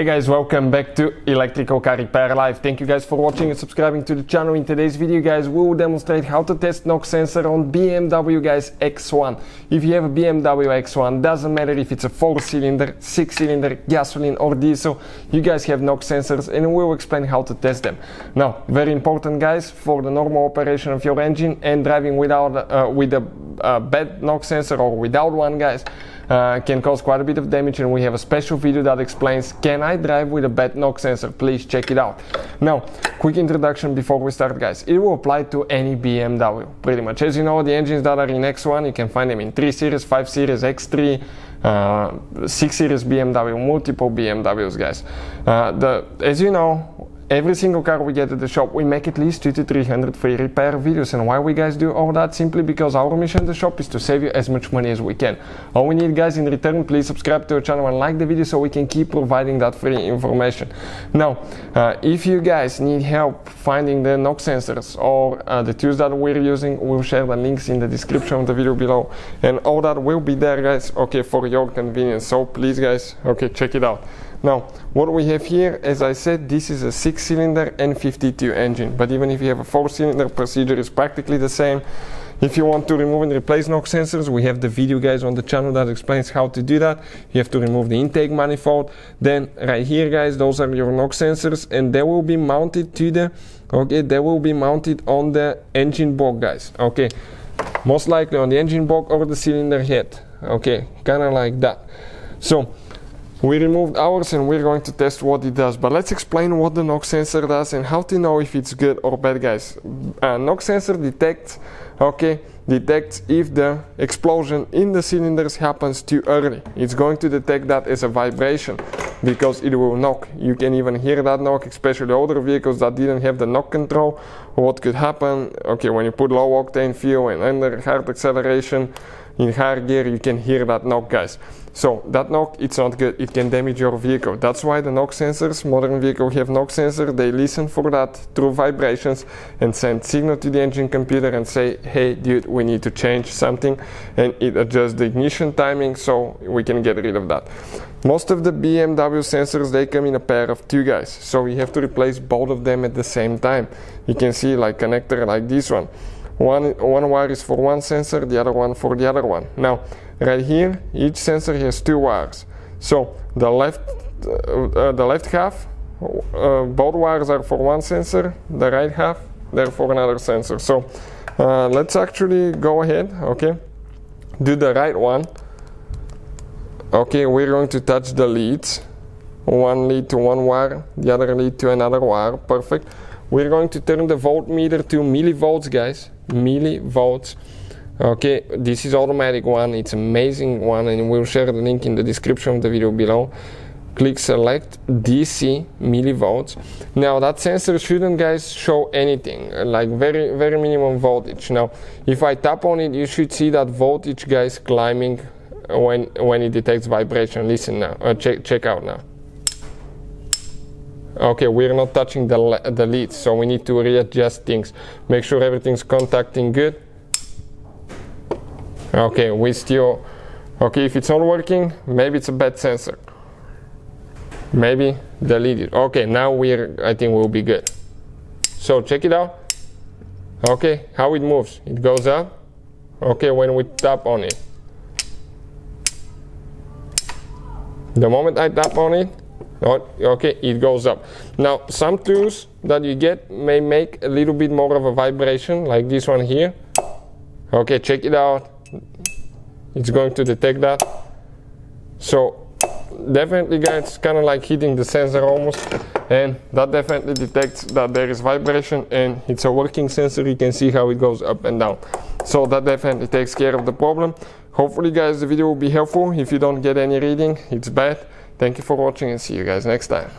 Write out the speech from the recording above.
Hey guys, welcome back to Electrical Car Repair Live. Thank you guys for watching and subscribing to the channel. In today's video guys, we will demonstrate how to test knock sensor on BMW guys X1. If you have a BMW X1, doesn't matter if it's a 4 cylinder, 6 cylinder, gasoline or diesel, you guys have knock sensors and we will explain how to test them. Now, very important guys, for the normal operation of your engine and driving without uh, with a uh, bad knock sensor or without one guys, uh, can cause quite a bit of damage and we have a special video that explains can I drive with a bad knock sensor? Please check it out. Now quick introduction before we start guys. It will apply to any BMW pretty much. As you know the engines that are in X1 you can find them in 3 series 5 series X3 uh, 6 series BMW multiple BMWs guys. Uh, the as you know every single car we get at the shop, we make at least two to 300 free repair videos. And why we guys do all that? Simply because our mission at the shop is to save you as much money as we can. All we need guys in return, please subscribe to our channel and like the video so we can keep providing that free information. Now, uh, if you guys need help finding the knock sensors or uh, the tools that we're using, we'll share the links in the description of the video below. And all that will be there guys, okay, for your convenience. So please guys, okay, check it out. Now, what we have here, as I said, this is a six-cylinder N52 engine. But even if you have a four-cylinder, procedure is practically the same. If you want to remove and replace knock sensors, we have the video guys on the channel that explains how to do that. You have to remove the intake manifold. Then right here guys, those are your knock sensors and they will be mounted to the, okay, they will be mounted on the engine block guys, okay. Most likely on the engine block or the cylinder head, okay, kind of like that. So we removed ours and we're going to test what it does. But let's explain what the knock sensor does and how to know if it's good or bad, guys. Uh, knock sensor detects, okay, detects if the explosion in the cylinders happens too early. It's going to detect that as a vibration because it will knock. You can even hear that knock, especially older vehicles that didn't have the knock control. What could happen? Okay, when you put low octane fuel and under hard acceleration, in higher gear you can hear that knock guys. So that knock it's not good. It can damage your vehicle. That's why the knock sensors modern vehicles have knock sensor. They listen for that through vibrations and send signal to the engine computer and say hey dude we need to change something and it adjusts the ignition timing so we can get rid of that. Most of the BMW sensors they come in a pair of two guys so we have to replace both of them at the same time. You can see like connector like this one one, one wire is for one sensor, the other one for the other one. Now, right here, each sensor has two wires. So the left, uh, uh, the left half, uh, both wires are for one sensor. The right half, they're for another sensor. So uh, let's actually go ahead, okay, do the right one. Okay, we're going to touch the leads. One lead to one wire, the other lead to another wire. Perfect. We're going to turn the voltmeter to millivolts, guys. Millivolts. Okay, this is automatic one. It's amazing one, and we'll share the link in the description of the video below. Click select DC millivolts. Now that sensor shouldn't, guys, show anything like very very minimum voltage. Now, if I tap on it, you should see that voltage, guys, climbing when when it detects vibration. Listen now. Uh, check check out now. Okay, we're not touching the, the leads, so we need to readjust things. Make sure everything's contacting good. Okay, we still, okay, if it's not working, maybe it's a bad sensor. Maybe delete it. Okay, now we're, I think we'll be good. So check it out. Okay, how it moves. It goes up. Okay, when we tap on it. The moment I tap on it, Oh, okay it goes up. Now some tools that you get may make a little bit more of a vibration like this one here. Okay check it out. It's going to detect that. So definitely guys kind of like hitting the sensor almost and that definitely detects that there is vibration and it's a working sensor. You can see how it goes up and down. So that definitely takes care of the problem. Hopefully guys the video will be helpful. If you don't get any reading it's bad Thank you for watching and see you guys next time.